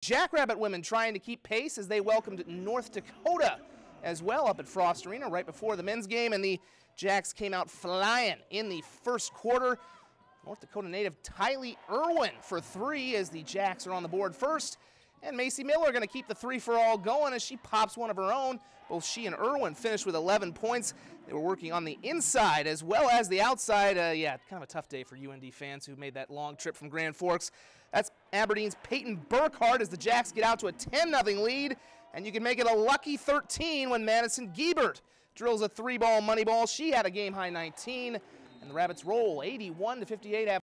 Jackrabbit women trying to keep pace as they welcomed North Dakota as well up at Frost Arena right before the men's game, and the Jacks came out flying in the first quarter. North Dakota native Tylee Irwin for three as the Jacks are on the board first. And Macy Miller going to keep the three for all going as she pops one of her own. Both she and Irwin finished with 11 points. They were working on the inside as well as the outside. Uh, yeah, kind of a tough day for UND fans who made that long trip from Grand Forks. That's Aberdeen's Paiton Burckhard as the Jacks get out to a 10 0 lead. And you can make it a lucky 13 when Madison Guebert drills a three ball money ball. She had a game high 19. And the Rabbits roll 81 to 58.